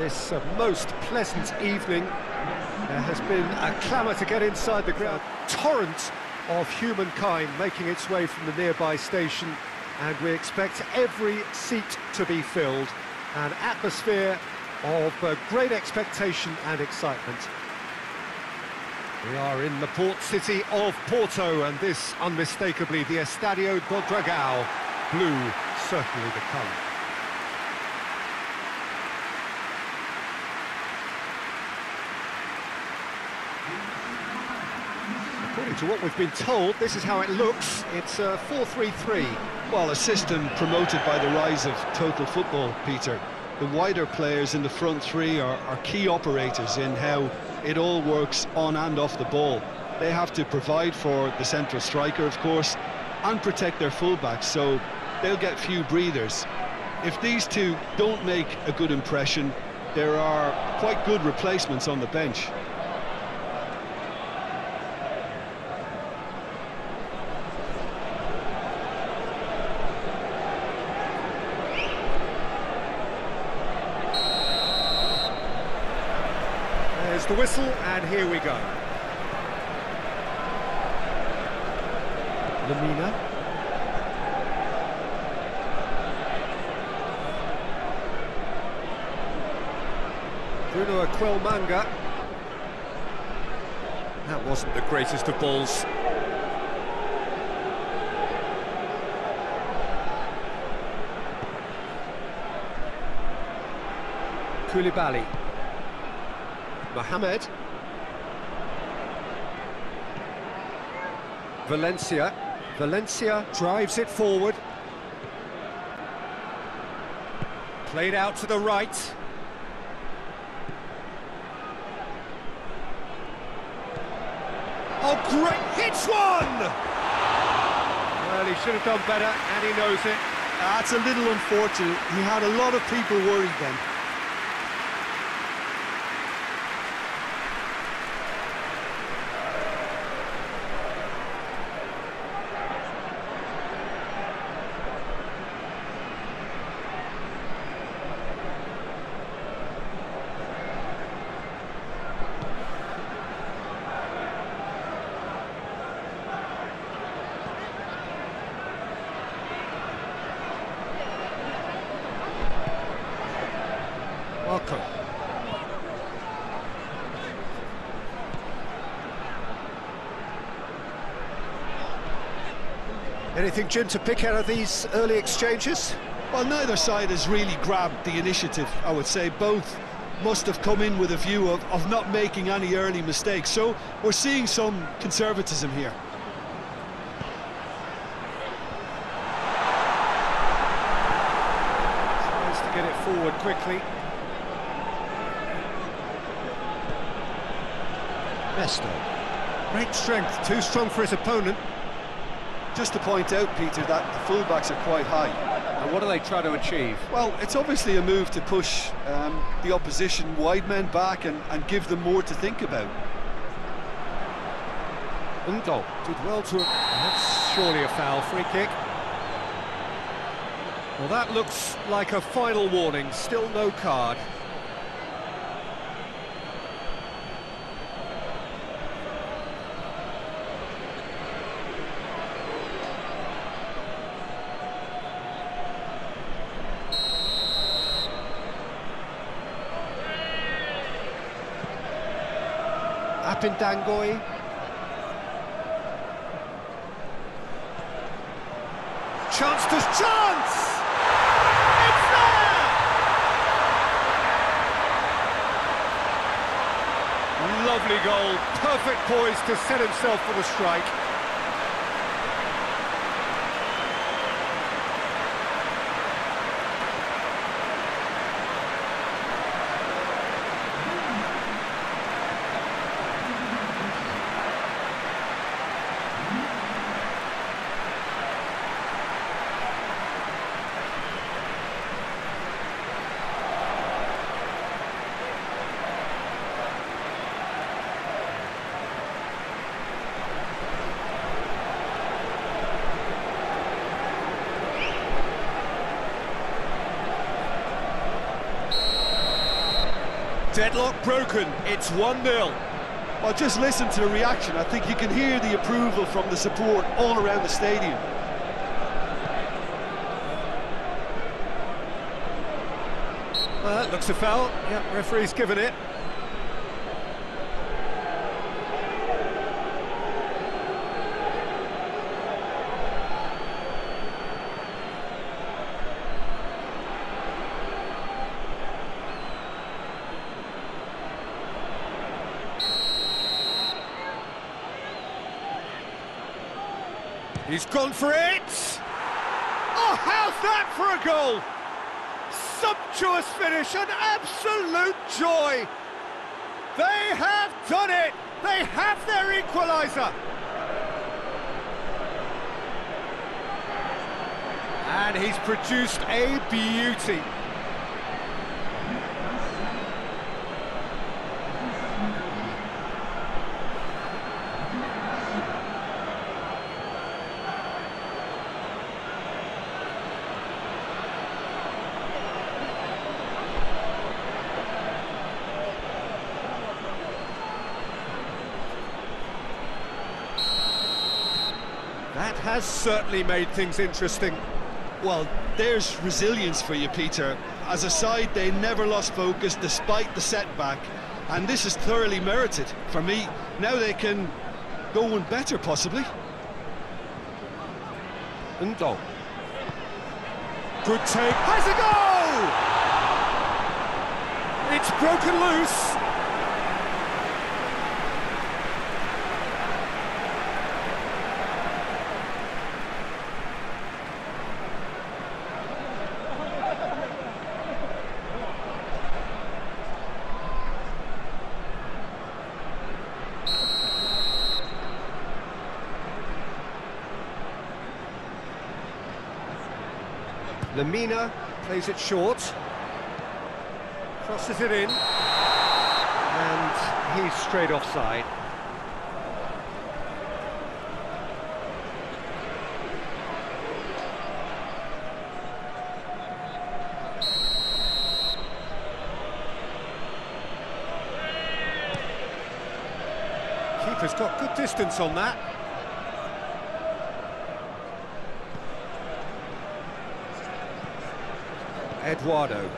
this uh, most pleasant evening. There has been a clamour to get inside the ground. Torrent of humankind making its way from the nearby station, and we expect every seat to be filled. An atmosphere of uh, great expectation and excitement. We are in the port city of Porto, and this unmistakably the Estadio do Dragão. Blue certainly the colour. According to what we've been told, this is how it looks. It's a 4-3-3. Well, a system promoted by the rise of total football, Peter. The wider players in the front three are, are key operators in how it all works on and off the ball. They have to provide for the central striker, of course, and protect their fullbacks, so they'll get few breathers. If these two don't make a good impression, there are quite good replacements on the bench. The whistle, and here we go. Lemina. Bruno Ecuele Manga. That wasn't the greatest of balls. Koulibaly. Mohamed. Valencia. Valencia drives it forward. Played out to the right. Oh, great hits one! Well, he should have done better, and he knows it. That's a little unfortunate. He had a lot of people worried then. Anything, Jim, to pick out of these early exchanges? Well, neither side has really grabbed the initiative, I would say. Both must have come in with a view of, of not making any early mistakes. So we're seeing some conservatism here. Tries to get it forward quickly. Nesto. Great strength, too strong for his opponent. Just to point out, Peter, that the fullbacks are quite high. And what do they try to achieve? Well, it's obviously a move to push um, the opposition wide men back and, and give them more to think about. Undol did well to... That's surely a foul, free kick. Well, that looks like a final warning, still no card. Apindangoy. Chance to chance! It's there! Lovely goal, perfect poise to set himself for the strike. Deadlock broken, it's 1-0. Well, just listen to the reaction. I think you can hear the approval from the support all around the stadium. Well, that looks a foul. Yeah, referee's given it. He's gone for it! Oh, how's that for a goal? Sumptuous finish, an absolute joy! They have done it! They have their equaliser! And he's produced a beauty. That has certainly made things interesting. Well, there's resilience for you, Peter. As a side, they never lost focus despite the setback, and this is thoroughly merited. For me, now they can go one better, possibly. And Ndo. Good take. Has a goal! It's broken loose. Lemina plays it short. Crosses it in. And he's straight offside. Keeper's got good distance on that. Eduardo.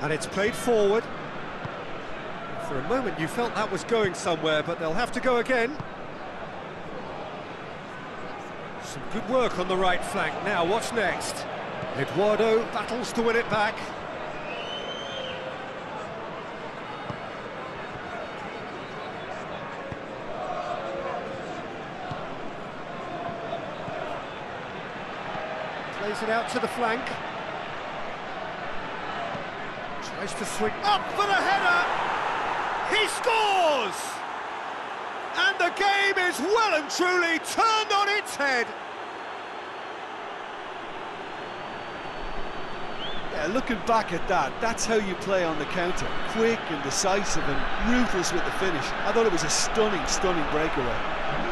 And it's played forward. For a moment you felt that was going somewhere, but they'll have to go again. Some good work on the right flank. Now, what's next? Eduardo battles to win it back. It out to the flank. Tries to swing up for the header. He scores! And the game is well and truly turned on its head. Yeah, looking back at that, that's how you play on the counter. Quick and decisive and ruthless with the finish. I thought it was a stunning, stunning breakaway.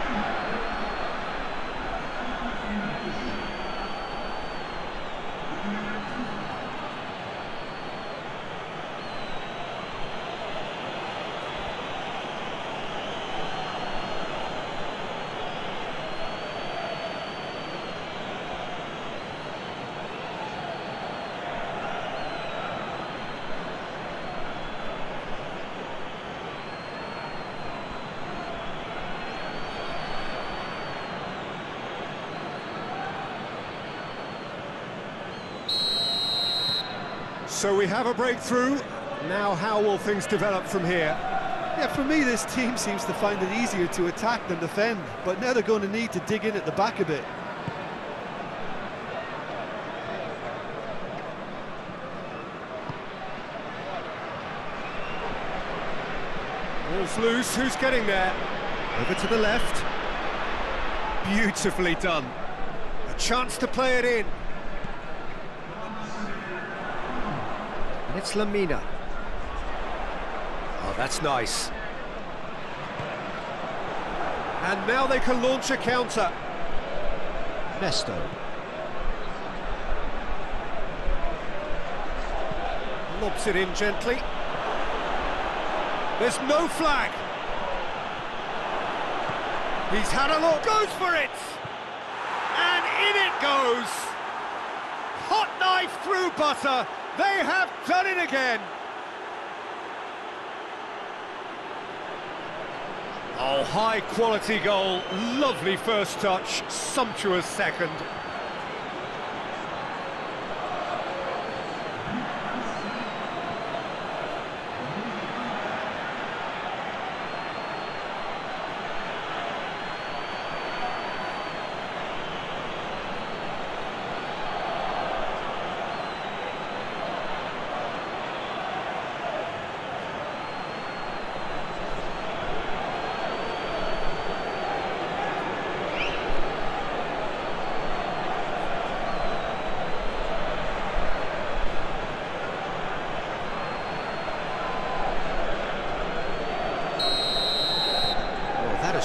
So we have a breakthrough. Now how will things develop from here? Yeah, for me, this team seems to find it easier to attack than defend, but now they're going to need to dig in at the back a bit. Ball's loose, who's getting there? Over to the left. Beautifully done. A chance to play it in. And it's Lemina. Oh, that's nice. And now they can launch a counter. Nesto. Lobs it in gently. There's no flag. He's had a look, goes for it! And in it goes! Hot knife through butter. They have done it again. Oh, high quality goal. Lovely first touch, sumptuous second.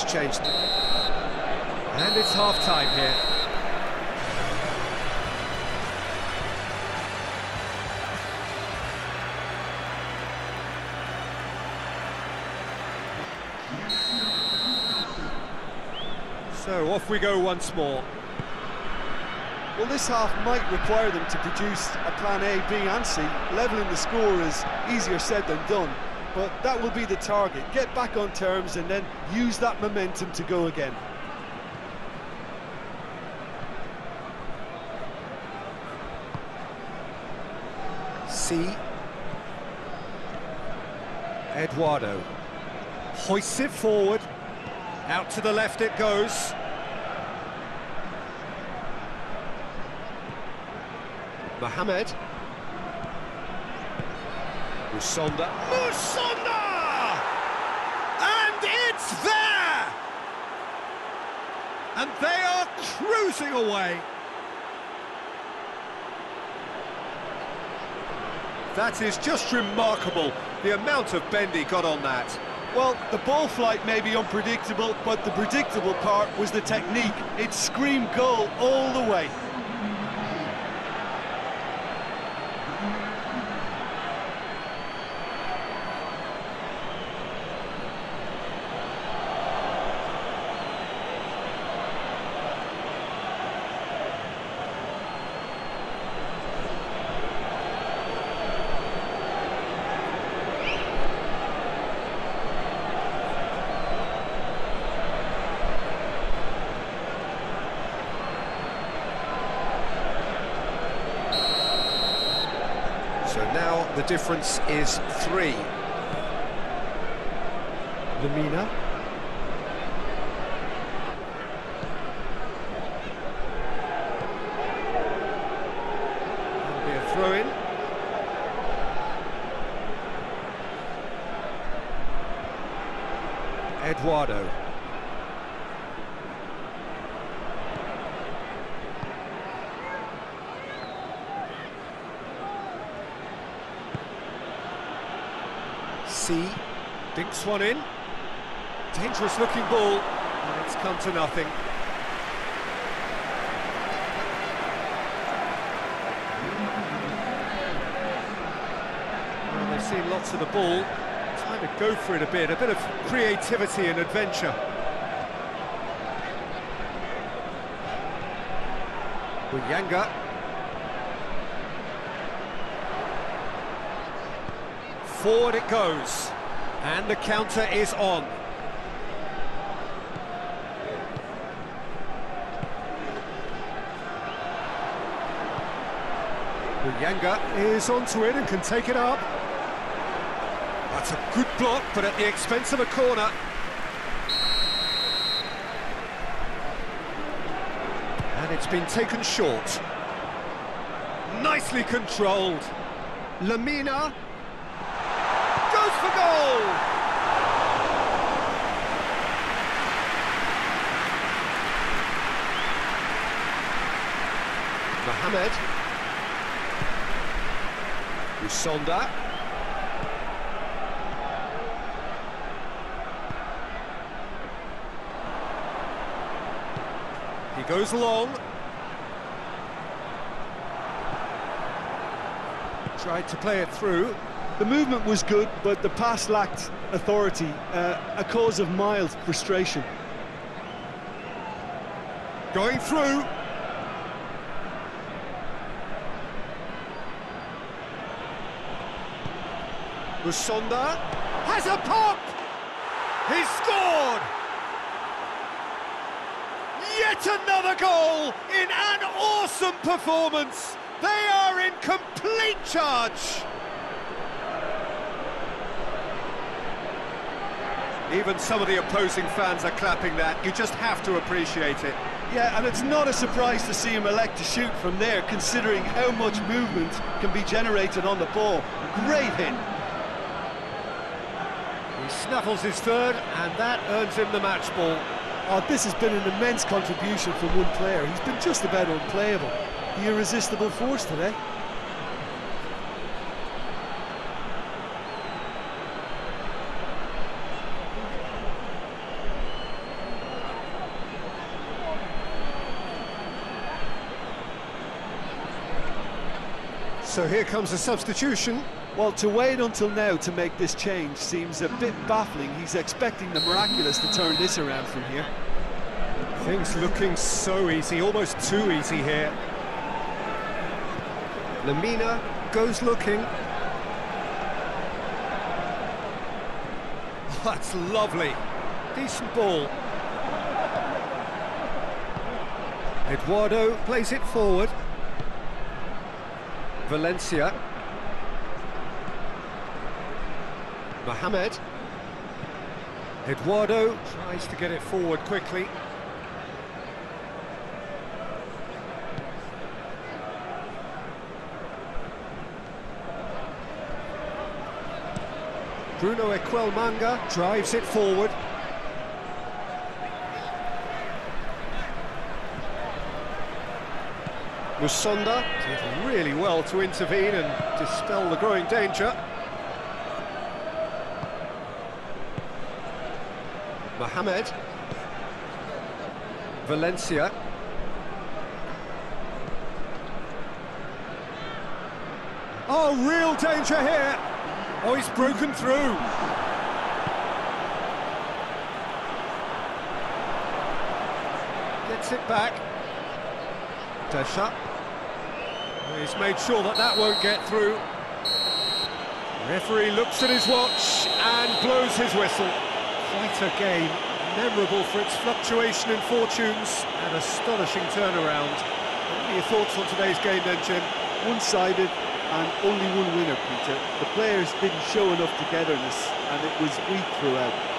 Changed. And it's half-time here. So off we go once more. Well, this half might require them to produce a plan A, B and C. Levelling the score is easier said than done, but that will be the target. Get back on terms and then use that momentum to go again. C. Eduardo. Hoists it forward. Out to the left it goes. Mohamed. Musonda. Musonda! And it's there! And they are cruising away. That is just remarkable, the amount of bend he got on that. Well, the ball flight may be unpredictable, but the predictable part was the technique. It screamed goal all the way. So now the difference is three. Lemina. That'll be a throw-in. Eduardo. C. Dinks one in. Dangerous looking ball. And it's come to nothing. Well, they've seen lots of the ball. Time to go for it a bit. A bit of creativity and adventure. Bunyanga. Forward it goes. And the counter is on. Yanga is onto it and can take it up. That's a good block, but at the expense of a corner. And it's been taken short. Nicely controlled. Lemina for goal! Mohamed. Usonda. He goes long. Tried to play it through. The movement was good, but the pass lacked authority, uh, a cause of mild frustration. Going through. Musonda has a pop! He's scored! Yet another goal in an awesome performance! They are in complete charge! Even some of the opposing fans are clapping that. You just have to appreciate it. Yeah, and it's not a surprise to see him elect to shoot from there, considering how much movement can be generated on the ball. Great hit. He snuffles his third, and that earns him the match ball. Oh, this has been an immense contribution from one player. He's been just about unplayable. The irresistible force today. So here comes a substitution. Well, to wait until now to make this change seems a bit baffling. He's expecting the miraculous to turn this around from here. Things looking so easy, almost too easy here. Lemina goes looking. That's lovely. Decent ball. Eduardo plays it forward. Valencia. Mohamed. Eduardo tries to get it forward quickly. Bruno Ecuele Manga drives it forward. Musonda did really well to intervene and dispel the growing danger. Mohamed. Valencia. Oh, real danger here. Oh, he's broken through. Gets it back. Desha. He's made sure that that won't get through. Referee looks at his watch and blows his whistle. Quite a game, memorable for its fluctuation in fortunes and astonishing turnaround. What are your thoughts on today's game then, Jim? One-sided and only one winner, Peter. The players didn't show enough togetherness and it was weak throughout.